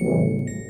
Música